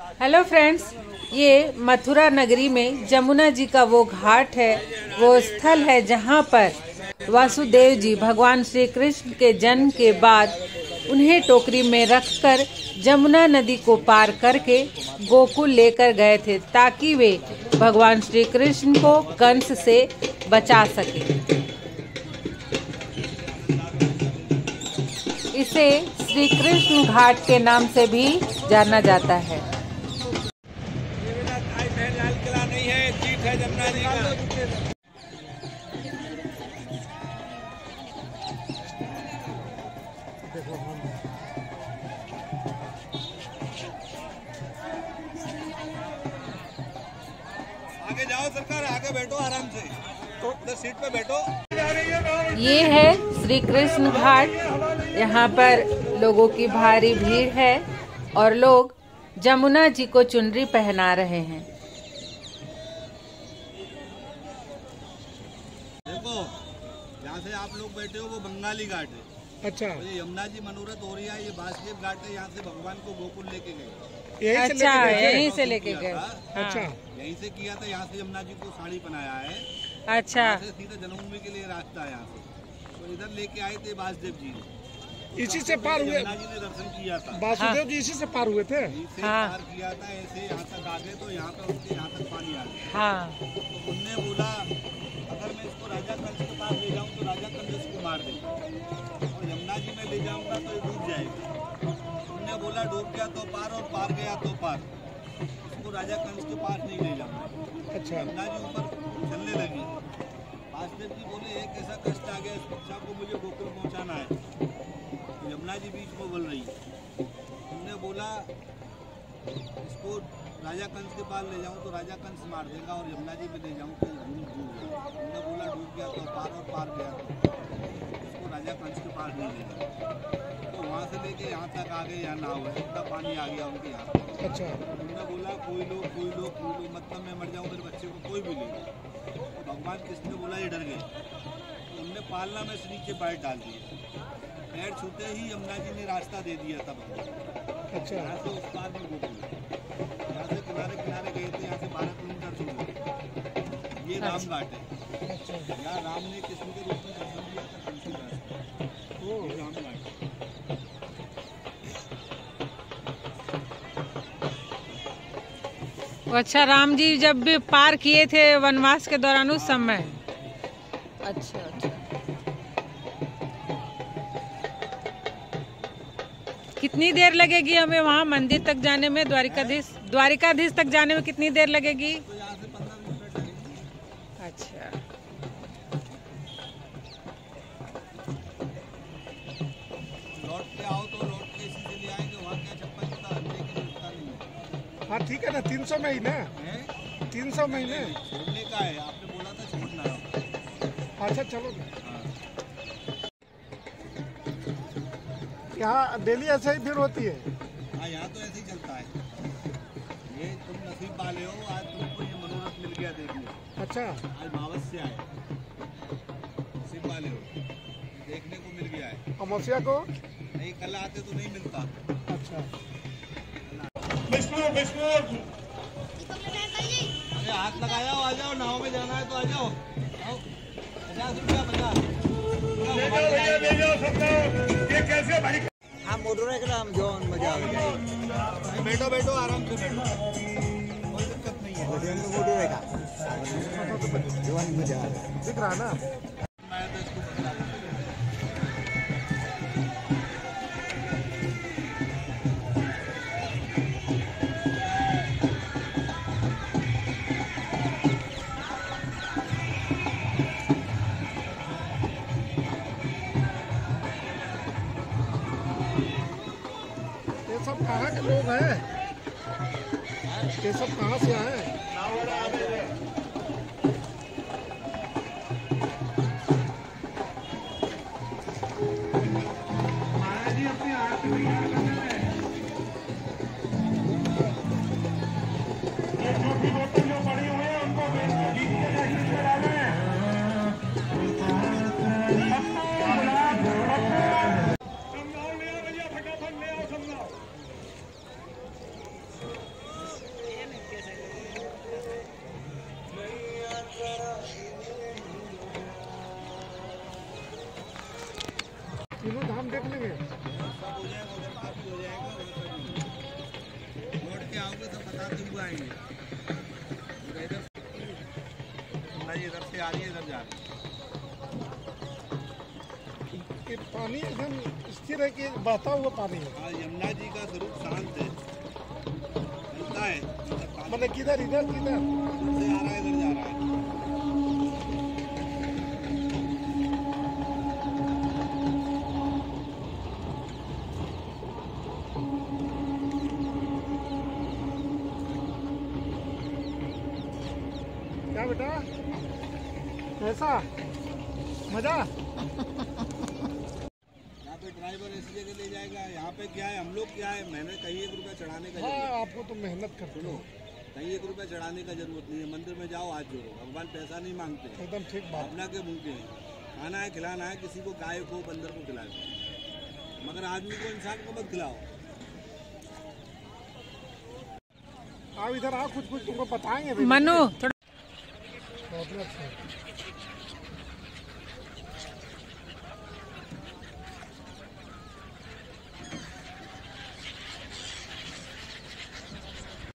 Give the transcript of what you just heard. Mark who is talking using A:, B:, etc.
A: Hello friends ये मथुरा नगरी में जमुना जी का वो घाट है, वो स्थल है जहाँ पर वासुदेव जी भगवान श्री कृष्ण के जन्म के बाद उन्हें टोकरी में रखकर जमुना नदी को पार करके गोकुल लेकर गए थे ताकि वे भगवान श्री कृष्ण को कंस से बचा सके। इसे श्री कृष्ण घाट के नाम से भी जाना जाता है।
B: सरकार आगे बैठो आराम से। तो सीट पे बैठो।
A: ये है श्री कृष्ण घाट। यहाँ पर लोगों की भारी भीड़ है और लोग जमुना जी को चुनरी पहना रहे हैं।
B: देखो यहाँ से आप लोग बैठे हो वो बंगाली घाट है।
C: अच्छा।
B: ये यमुना जी मनोरथ हो रही है ये बासदेव घाट है यहाँ से भगवान को गोकुल लेके गए।
C: यही से
A: अच्छा? यहीं से लेके गए।
C: अच्छा।
A: हाँ,
B: यहीं से किया था यहाँ से यमुना जी को साड़ी पहनाया है।
A: अच्छा।
B: यहाँ से सीधा जन्मभूमि के लिए रास्ता है यहाँ से। तो इधर लेके आए थे बासदेव जी।
C: इसी से पार हुए?
B: जी ने दर्शन किया था।
C: वासुदेव जी इसी से पार हुए थे?
A: हाँ।
B: पार किया था ऐसे यहाँ तक आ गए तो यहाँ पर उसके यहाँ तक पानी आ गया।
A: हाँ।
B: तो उनने बोला राजा कंस के पास ले जाऊँ तो राजा कंस इसको मार देगा और यमुना जी में ले जाऊँगा तो ये डूब जाएगा। उनने बोला डूब गया तो पार और पार गया तो पार। इसको राजा कंस के पास नहीं ले जाऊँगा।
C: अच्छा।
B: यमुना जी ऊपर चलने लगी। वासुदेव जी बोले एक ऐसा कष्ट आ गया इस को मुझे गोकुल पहुंचाना है। तो यमुना जी बीच में बोल रही उन्होंने बोला इसको राजा कंस के पास ले जाऊँ तो राजा कंस मार देगा और यमुना जी में ले जाऊँ तो डूब डूब गया। उन्होंने बोला डूब गया तो पार और पार गया। तो इसको राजा कंस के पास नहीं ले तो वहाँ से लेके यहाँ तक आ गए यहाँ नाव है। इतना पानी आ गया उनके यहाँ।
C: अच्छा।
B: उन्होंने बोला कोई लोग कोई लोग कोई लोग मतलब मैं मर जाऊँ मेरे बच्चे को कोई भी ले लो। तो भगवान कृष्ण ने बोला ये डर गए। तो उनने पालना में से नीचे पैर डाल दिया पैर छूते ही यमुना जी ने रास्ता दे दिया था
C: अच्छा।
B: यहाँ से उस पार में गोकुल यहाँ से किनारे किनारे गए थे यहाँ से बारह किलोमीटर दूर। ये राम घाट है। यहाँ राम ने कृष्ण के रूप में दर्शन दिया था तुलसी। राम घाट
A: अच्छा राम जी जब भी पार किए थे वनवास के दौरान उस समय? अच्छा अच्छा। कितनी देर लगेगी हमें वहाँ मंदिर तक जाने में द्वारिकाधीश द्वारिकाधीश तक जाने में कितनी देर लगेगी?
B: यहाँ से पंद्रह मिनट लगेंगे
A: अच्छा
B: तो है?
C: हाँ। ठीक है ना तीन सौ में ही ना? तीन सौ में ही ना?
B: छोड़ने का है आपने बोला था छोड़ना
C: अच्छा चलो यहाँ डेली ऐसे ही भीड़ होती है।
B: हाँ, यहाँ तो ऐसे ही चलता है। ये तुम नसीब वाले हो आज तुमको ये मनोरथ मिल गया देखने।
C: अच्छा।
B: आज मावस्या है नसीब वाले हो। देखने को मिल गया है।
C: अमावस्या को?
B: नहीं कल आते तो नहीं मिलता।
C: अच्छा।
B: अरे हाथ लगाया हो आ जाओ। नाव में जाना है तो आ जाओ। पचास रुपया पचास।
D: ले जाओ भैया ले जाओ सबका। ये कैसे भाई?
B: मोटर हम जो मज़ा बैठो बैठो आराम से बैठो। कोई दिक्कत नहीं है।
D: मोटर का जो मज़ा आ गया।
C: दिख रहा ना? लोग हैं ये सब कहाँ से आए?
B: माया जी अपनी आरती तीनों धाम देख लेंगे। तो इधर से आ रही है जा रही है।
C: पानी एकदम स्थिर है कि बहता हुआ पानी है।
B: हाँ, यमुना जी का स्वरूप शांत है।
C: मतलब किधर इधर किधर? बेटा? कैसा? मज़ा?
B: यहाँ पे ड्राइवर ऐसी जगह ले जाएगा। यहाँ पे क्या है? हम लोग क्या है? मैंने कहीं एक रुपया चढ़ाने का
C: हाँ
B: ज़रूरत।
C: आपको तो मेहनत करते
B: सुनो कहीं एक रुपया चढ़ाने का ज़रूरत नहीं है। मंदिर में जाओ हाथ जोड़ो। भगवान पैसा नहीं मांगते।
C: एकदम ठीक बात।
B: अपना के हैं खाना है खिलाना है किसी को गाय को बंदर को खिलाए मगर आदमी को इंसान को मत खिलाओ।
C: आप इधर आओ कुछ कुछ तुमको बताएँगे।
A: मनु थोड़ा
C: बहुत अच्छा